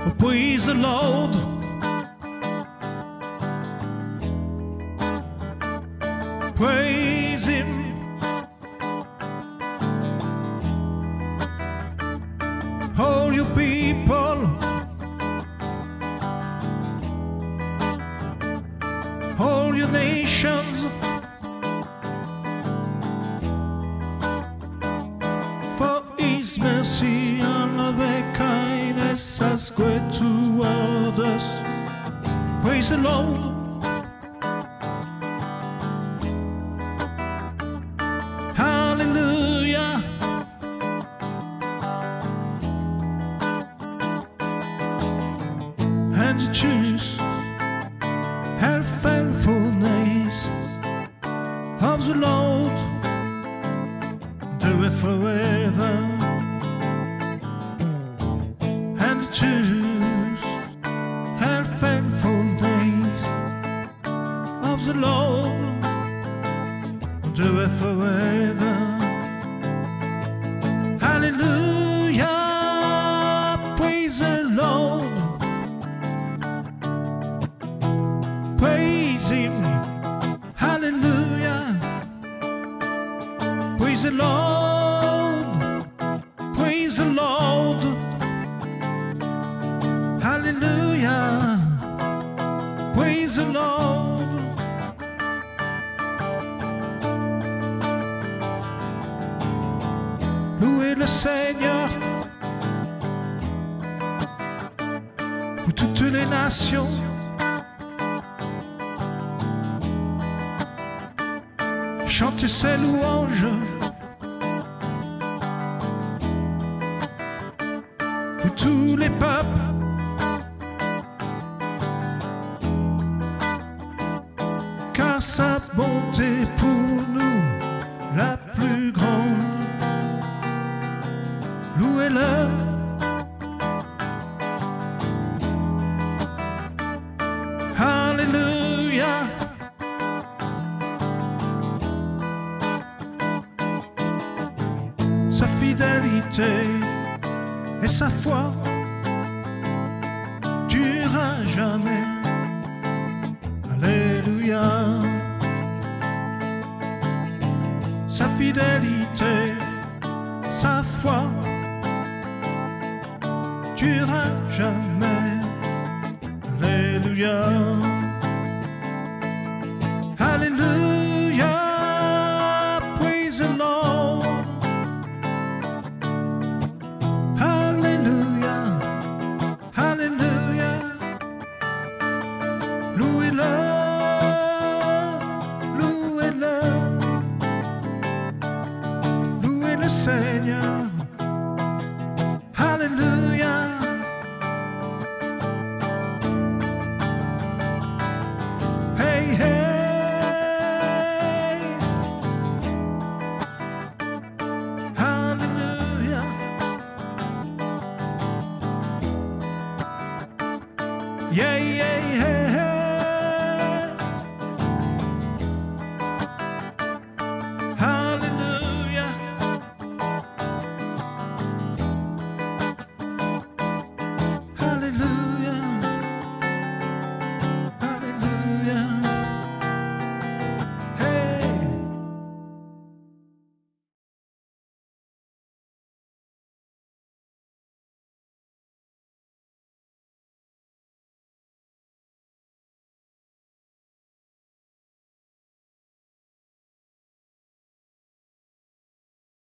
Praise the Lord. Praise Him. All you people. All your nations. His mercy and loving kindness has great toward us. Praise the Lord. Hallelujah. And choose and faithfulness of the Lord do it forever choose and faithfulness of the Lord. Do it forever. Hallelujah. Praise the Lord. Praise him. Hallelujah. Praise the Lord. Praise the Lord hallelujah. Praise the Lord. Louez le Seigneur? Pour toutes les nations. Chantez ses louanges. Pour tous les peuples. Sa bonté pour nous la plus grande. Louez-le. Alléluia. sa fidélité et sa foi Sa fidélité, sa foi durent à jamais. Alléluia. Le Seigneur. Hallelujah. Hey, hey. Hallelujah. Yeah, yeah, yeah.